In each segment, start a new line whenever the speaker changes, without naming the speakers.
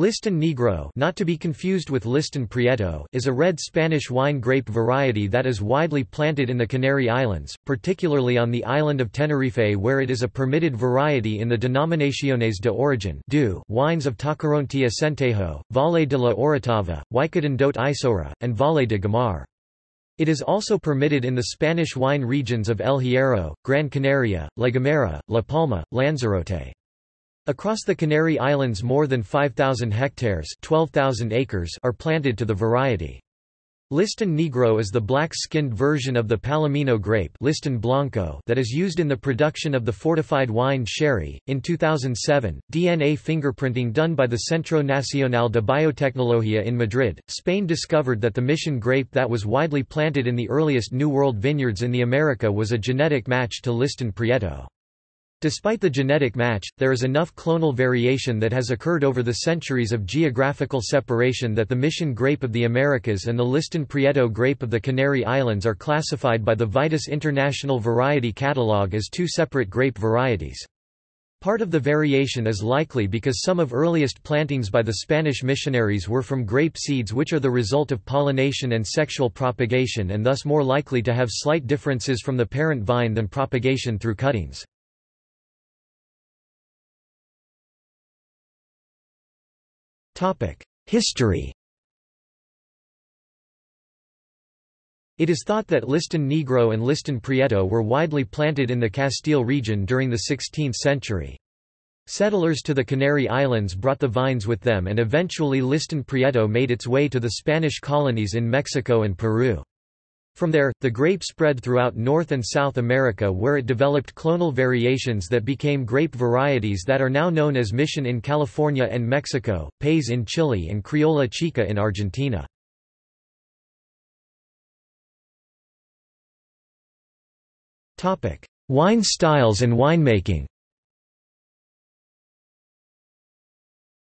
Listán Negro not to be confused with Listán Prieto is a red Spanish wine grape variety that is widely planted in the Canary Islands, particularly on the island of Tenerife where it is a permitted variety in the Denominaciones de Origen wines of Tacoronte Acentejo, Valle de la Orotava, Ycoden Daute Isora, and Valle de Güímar. It is also permitted in the Spanish wine regions of El Hierro, Gran Canaria, La Gomera, La Palma, Lanzarote. Across the Canary Islands more than 5,000 hectares 12,000 acres are planted to the variety. Listán Negro is the black-skinned version of the Palomino grape Listán Blanco that is used in the production of the fortified wine sherry. In 2007, DNA fingerprinting done by the Centro Nacional de Biotecnología in Madrid, Spain discovered that the mission grape that was widely planted in the earliest New World vineyards in the America was a genetic match to Listán Prieto. Despite the genetic match, there is enough clonal variation that has occurred over the centuries of geographical separation that the Mission grape of the Americas and the Listán Prieto grape of the Canary Islands are classified by the Vitis International Variety Catalogue as two separate grape varieties. Part of the variation is likely because some of earliest plantings by the Spanish missionaries were from grape seeds which are the result of pollination and sexual propagation and thus more likely to have slight differences from the parent vine than propagation through cuttings. History It is thought that Listán Negro and Listán Prieto were widely planted in the Castile region during the 16th century. Settlers to the Canary Islands brought the vines with them and eventually Listán Prieto made its way to the Spanish colonies in Mexico and Peru. From there, the grape spread throughout North and South America where it developed clonal variations that became grape varieties that are now known as Mission in California and Mexico, País in Chile and Criolla Chica in Argentina. Wine styles and winemaking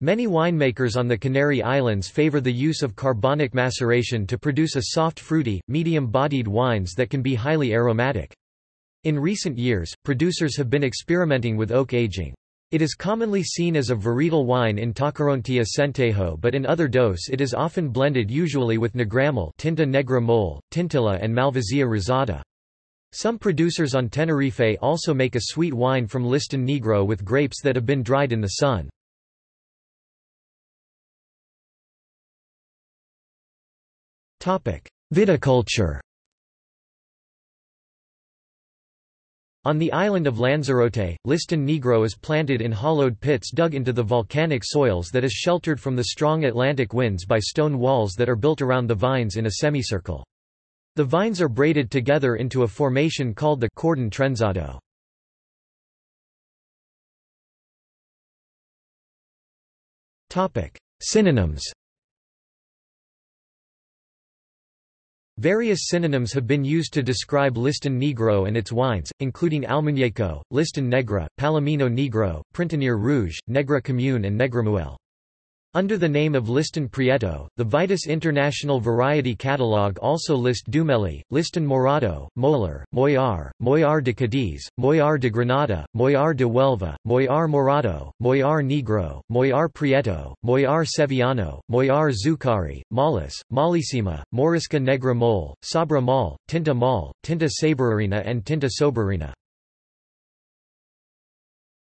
Many winemakers on the Canary Islands favor the use of carbonic maceration to produce a soft fruity, medium-bodied wines that can be highly aromatic. In recent years, producers have been experimenting with oak aging. It is commonly seen as a varietal wine in Tacoronte Acentejo but in other dos it is often blended usually with Negramoll Tinta Negra Mole, Tintilla and Malvasia rosada. Some producers on Tenerife also make a sweet wine from Listán Negro with grapes that have been dried in the sun. Viticulture On the island of Lanzarote, Listán Negro is planted in hollowed pits dug into the volcanic soils that is sheltered from the strong Atlantic winds by stone walls that are built around the vines in a semicircle. The vines are braided together into a formation called the cordon trenzado. Synonyms Various synonyms have been used to describe Listán Negro and its wines, including Almuñeco, Listán Negra, Palomino Negro, Printanier Rouge, Negra Commune and Negramuel. Under the name of Listán Prieto, the Vitis International Variety Catalogue also list Dumeli, Listán Morado, Molar, Moyar, Moyar de Cadiz, Moyar de Granada, Moyar de Huelva, Moyar Morado, Moyar Negro, Moyar Prieto, Moyar Sevillano, Moyar Zucari, Malis, Malissima, Morisca Negra Mole, Sabra Mal, Tinta Mal, Tinta Saborina and Tinta Soberina.